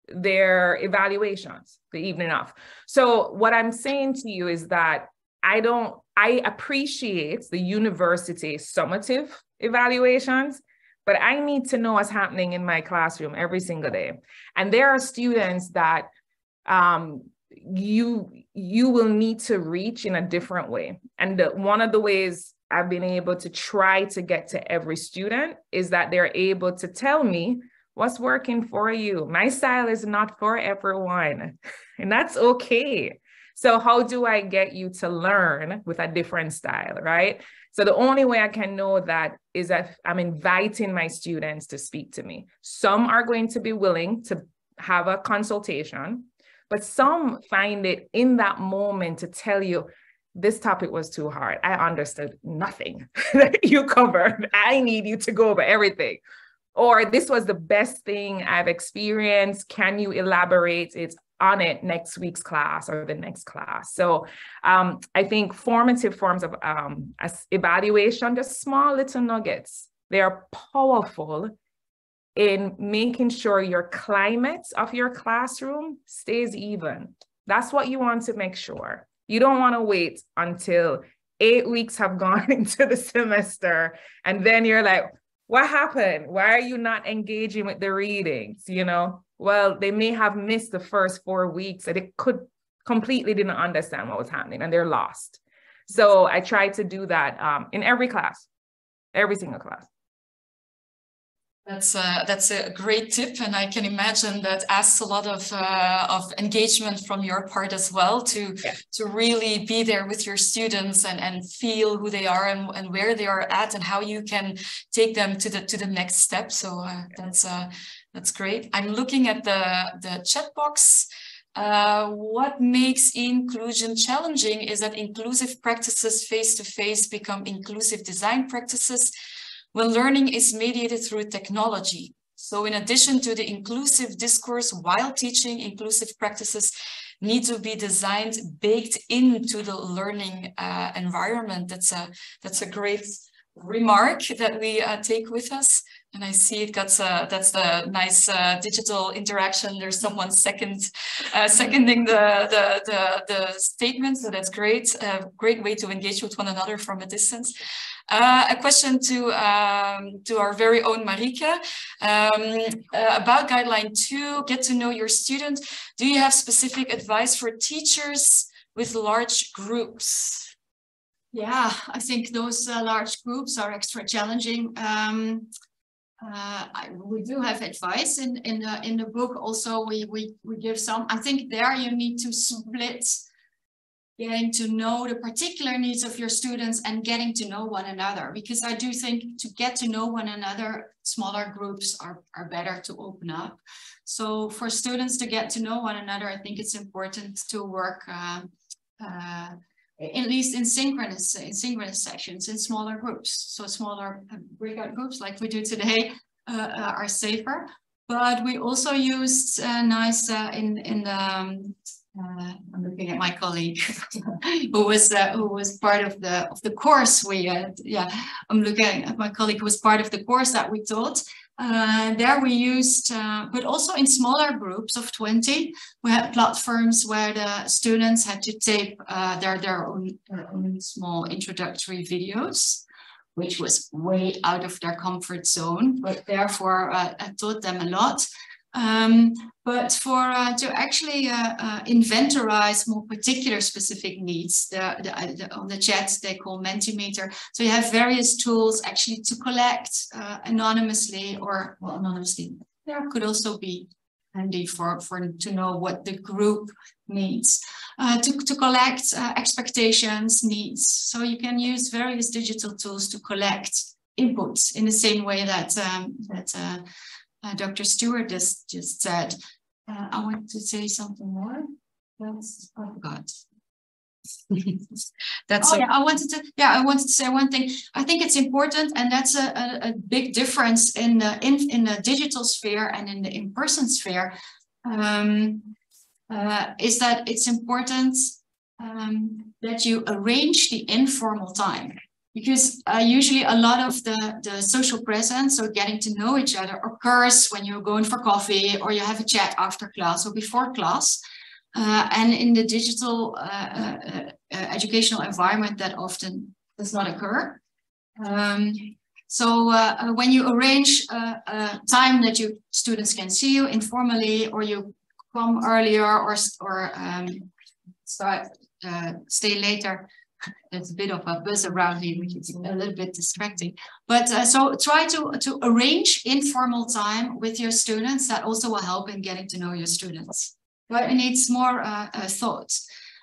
their evaluations the evening off. So what I'm saying to you is that I don't, I appreciate the university summative evaluations, but I need to know what's happening in my classroom every single day. And there are students that um, you you will need to reach in a different way and the, one of the ways i've been able to try to get to every student is that they're able to tell me what's working for you my style is not for everyone (laughs) and that's okay so how do i get you to learn with a different style right so the only way i can know that is that i'm inviting my students to speak to me some are going to be willing to have a consultation but some find it in that moment to tell you, this topic was too hard. I understood nothing (laughs) that you covered. I need you to go over everything. Or this was the best thing I've experienced. Can you elaborate it on it next week's class or the next class? So um, I think formative forms of um, evaluation, just small little nuggets, they are powerful in making sure your climate of your classroom stays even. That's what you want to make sure. You don't want to wait until eight weeks have (laughs) gone into the semester and then you're like, what happened? Why are you not engaging with the readings? You know, well, they may have missed the first four weeks and they could completely didn't understand what was happening and they're lost. So I try to do that um, in every class, every single class. That's a, that's a great tip, and I can imagine that asks a lot of uh, of engagement from your part as well to yeah. to really be there with your students and and feel who they are and, and where they are at and how you can take them to the to the next step. So uh, that's uh, That's great. I'm looking at the, the chat box. Uh, what makes inclusion challenging is that inclusive practices face-to-face -face become inclusive design practices when learning is mediated through technology. So in addition to the inclusive discourse while teaching, inclusive practices need to be designed, baked into the learning uh, environment. That's a, that's a great remark that we uh, take with us. And I see it got uh, that's the nice uh, digital interaction. There's someone second, uh, seconding the, the, the, the statement. So that's great. A great way to engage with one another from a distance. Uh, a question to um, to our very own Marieke um, uh, about guideline two, get to know your student. Do you have specific advice for teachers with large groups? Yeah, I think those uh, large groups are extra challenging. Um, uh, I, we do have advice in in the in the book. Also, we we we give some. I think there you need to split getting to know the particular needs of your students and getting to know one another. Because I do think to get to know one another, smaller groups are, are better to open up. So for students to get to know one another, I think it's important to work uh, uh, at least in synchronous in synchronous sessions in smaller groups. So smaller uh, breakout groups like we do today uh, uh, are safer. But we also used uh, nice in in the um, uh, I'm looking at my colleague (laughs) who was uh, who was part of the of the course we had. Yeah, I'm looking at my colleague who was part of the course that we taught. Uh, there we used, uh, but also in smaller groups of 20, we had platforms where the students had to tape uh, their, their, own, their own small introductory videos, which was way out of their comfort zone, but therefore uh, taught them a lot. Um, but for uh, to actually uh, uh, inventorize more particular specific needs, the, the, uh, the, on the chat they call Mentimeter. So you have various tools actually to collect uh, anonymously or well, anonymously. There could also be handy for, for to know what the group needs. Uh, to, to collect expectations, needs. So you can use various digital tools to collect inputs in the same way that um, that uh, Dr. Stewart just, just said. Uh, I want to say something more. That's, I forgot. (laughs) that's oh, yeah, I wanted to yeah I wanted to say one thing I think it's important and that's a, a, a big difference in the in, in the digital sphere and in the in-person sphere um, uh, is that it's important um, that you arrange the informal time because uh, usually a lot of the, the social presence or getting to know each other occurs when you're going for coffee or you have a chat after class or before class. Uh, and in the digital uh, uh, uh educational environment, that often does not occur. Um, so uh, when you arrange a time that your students can see you informally, or you come earlier or, or um, start, stay later, there's a bit of a buzz around me, which is a little bit distracting. But uh, so try to, to arrange informal time with your students. That also will help in getting to know your students. But it needs more uh, uh, thought.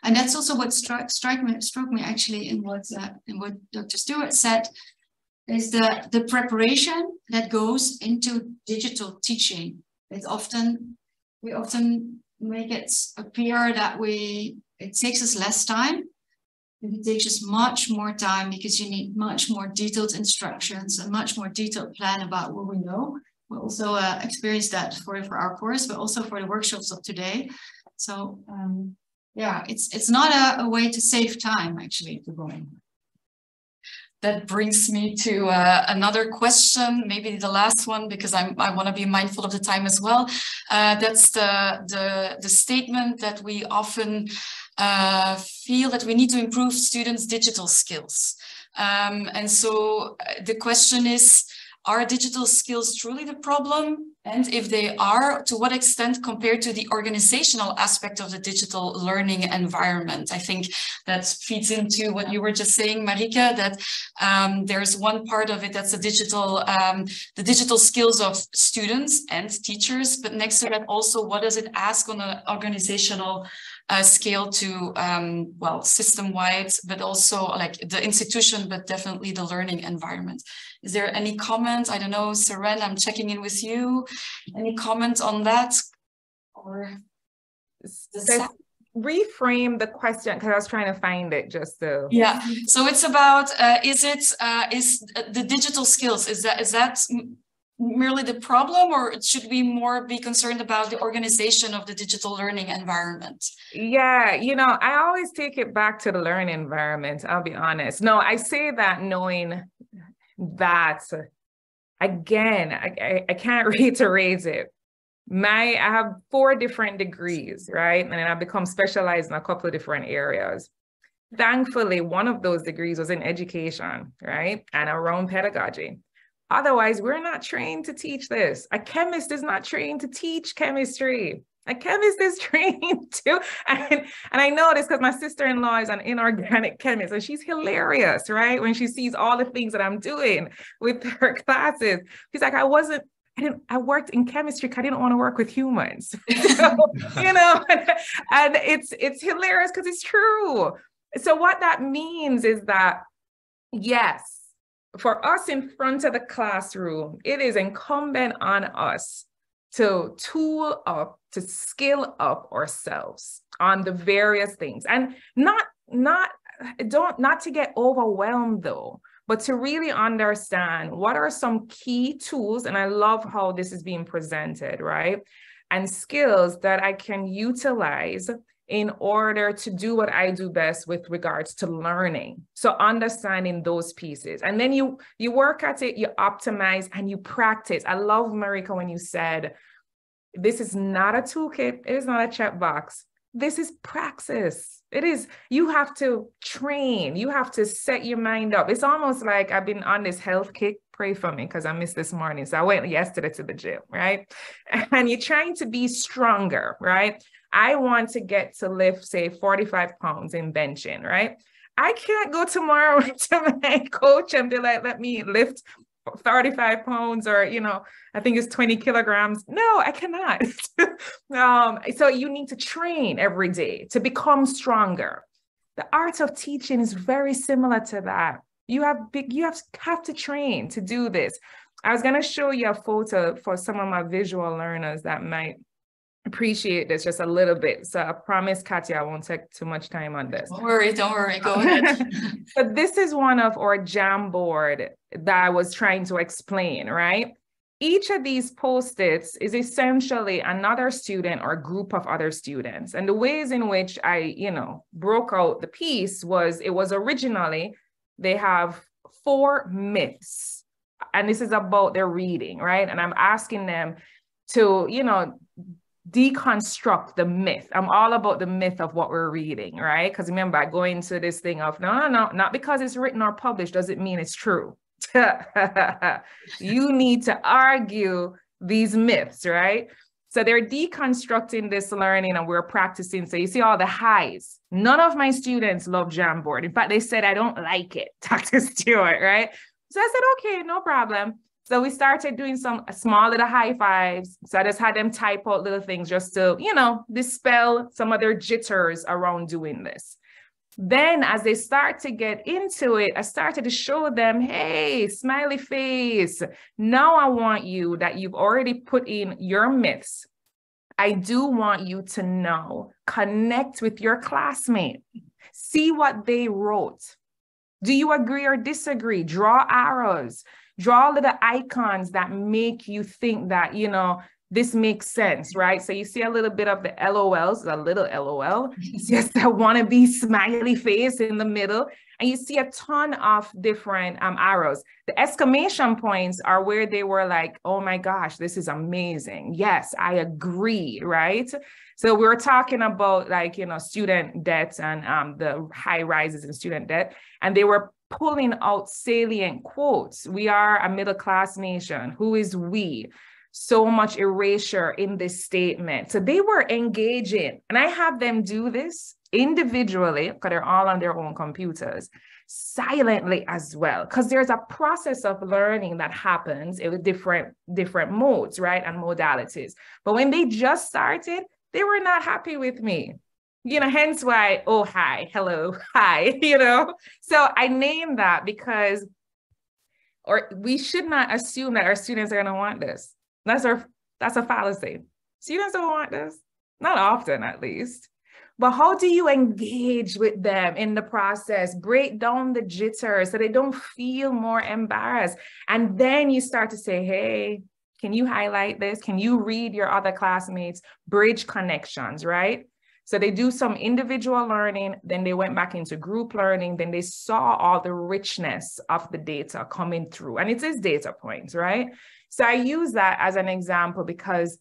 And that's also what struck, struck, me, struck me actually in what, uh, in what Dr. Stewart said, is the, the preparation that goes into digital teaching. It's often, we often make it appear that we, it takes us less time it takes us much more time because you need much more detailed instructions and much more detailed plan about what we know. We also uh, experienced that for, for our course, but also for the workshops of today. So um, yeah, it's it's not a, a, way to save time actually to going. That brings me to uh, another question, maybe the last one, because I'm, I want to be mindful of the time as well. Uh, that's the, the, the statement that we often uh, feel that we need to improve students' digital skills. Um, and so uh, the question is, are digital skills truly the problem? And if they are, to what extent compared to the organizational aspect of the digital learning environment? I think that feeds into what you were just saying, Marieke, that um, there's one part of it that's the digital, um, the digital skills of students and teachers, but next to that also, what does it ask on an organizational uh, scale to, um, well, system-wide, but also like the institution, but definitely the learning environment. Is there any comment? I don't know, Saran, I'm checking in with you. Any comments on that? Or reframe the question because I was trying to find it just so. yeah so it's about uh, is it uh, is the digital skills is that is that merely the problem or should we more be concerned about the organization of the digital learning environment yeah you know I always take it back to the learning environment I'll be honest no I say that knowing that again I, I, can't (laughs) reiterate it my I have four different degrees, right? And I've become specialized in a couple of different areas. Thankfully, one of those degrees was in education, right? And around pedagogy. Otherwise, we're not trained to teach this. A chemist is not trained to teach chemistry. A chemist is (laughs) trained to, and, and I know this because my sister-in-law is an inorganic chemist, and she's hilarious, right? When she sees all the things that I'm doing with (laughs) her classes, she's like, I wasn't I didn't, I worked in chemistry because I didn't want to work with humans. (laughs) so, you know, and it's it's hilarious because it's true. So what that means is that yes, for us in front of the classroom, it is incumbent on us to tool up, to skill up ourselves on the various things. And not not don't not to get overwhelmed though but to really understand what are some key tools, and I love how this is being presented, right? And skills that I can utilize in order to do what I do best with regards to learning. So understanding those pieces. And then you you work at it, you optimize and you practice. I love Marieke when you said this is not a toolkit, it is not a checkbox. This is praxis it is you have to train you have to set your mind up it's almost like i've been on this health kick pray for me because i missed this morning so i went yesterday to the gym right (laughs) and you're trying to be stronger right i want to get to lift say 45 pounds in benching right? I can't go tomorrow (laughs) to my coach and be like, let me lift 35 pounds or you know i think it's 20 kilograms. No i cannot. (laughs) Um, so you need to train every day to become stronger. The art of teaching is very similar to that. You have big you have, have to train to do this. I was going to show you a photo for some of my visual learners that might appreciate this just a little bit. So I promise, Katya, I won't take too much time on this. Don't worry, don't worry, go (laughs) ahead. (laughs) but this is one of our Jamboard that I was trying to explain, right? Each of these post-its is essentially another student or group of other students. And the ways in which I, you know, broke out the piece was it was originally they have four myths. And this is about their reading, right? And I'm asking them to, you know, deconstruct the myth. I'm all about the myth of what we're reading, right? Because remember, I go into this thing of no, no, no, not because it's written or published doesn't mean it's true. (laughs) you need to argue these myths, right? So they're deconstructing this learning and we're practicing. So you see all the highs. None of my students love Jamboard. In fact, they said, I don't like it, (laughs) Dr. Stewart, right? So I said, okay, no problem. So we started doing some small little high fives. So I just had them type out little things just to, you know, dispel some of their jitters around doing this. Then as they start to get into it, I started to show them, hey, smiley face. Now I want you that you've already put in your myths. I do want you to know, connect with your classmate, see what they wrote. Do you agree or disagree? Draw arrows draw little icons that make you think that, you know, this makes sense, right? So you see a little bit of the LOLs, a little LOL, (laughs) It's just a wannabe smiley face in the middle. And you see a ton of different um, arrows. The exclamation points are where they were like, oh my gosh, this is amazing. Yes, I agree, right? So we were talking about like, you know, student debt and um, the high rises in student debt. And they were pulling out salient quotes. We are a middle class nation. Who is we? So much erasure in this statement. So they were engaging, and I have them do this individually because they're all on their own computers, silently as well. Because there's a process of learning that happens with different different modes, right, and modalities. But when they just started, they were not happy with me you know, hence why, oh, hi, hello, (laughs) hi, (laughs) you know. So I name that because, or we should not assume that our students are going to want this. That's our, that's a fallacy. Students don't want this, not often at least. But how do you engage with them in the process? Break down the jitters so they don't feel more embarrassed. And then you start to say, hey, can you highlight this? Can you read your other classmates? Bridge connections, right? So they do some individual learning, then they went back into group learning, then they saw all the richness of the data coming through. And it is data points, right? So I use that as an example because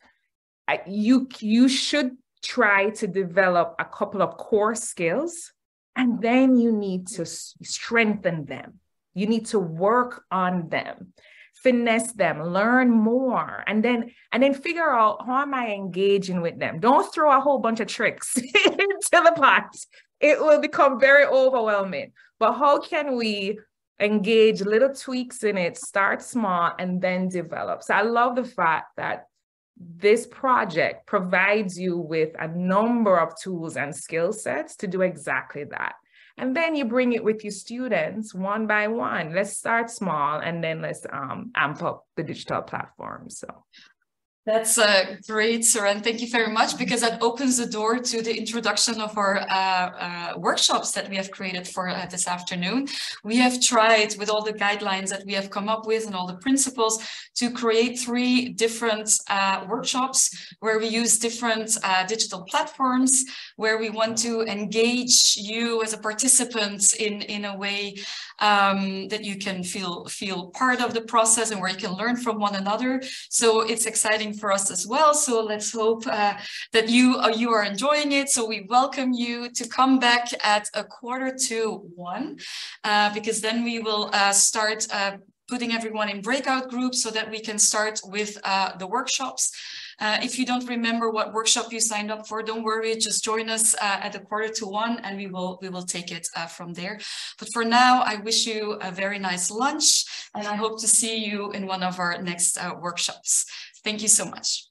you, you should try to develop a couple of core skills and then you need to strengthen them. You need to work on them finesse them learn more and then and then figure out how am i engaging with them. Don't throw a whole bunch of tricks (laughs) into the pot. It will become very overwhelming. But how can we engage little tweaks in it start small and then develop? So i love the fact that this project provides you with a number of tools and skill sets to do exactly that and then you bring it with your students one by one. Let's start small and then let's um, amp up the digital platform. So that's uh, great, Saran. Thank you very much because that opens the door to the introduction of our uh, uh, workshops that we have created for uh, this afternoon. We have tried with all the guidelines that we have come up with and all the principles to create three different uh, workshops where we use different uh, digital platforms, where we want to engage you as a participant in, in a way um, that you can feel, feel part of the process and where you can learn from one another. So it's exciting for us as well. So let's hope uh, that you, uh, you are enjoying it. So we welcome you to come back at a quarter to one, uh, because then we will uh, start uh, putting everyone in breakout groups so that we can start with the workshops. Uh, if you don't remember what workshop you signed up for, don't worry, just join us uh, at a quarter to one and we will we will take it uh, from there. But for now, I wish you a very nice lunch and I hope to see you in one of our next workshops. Thank you so much.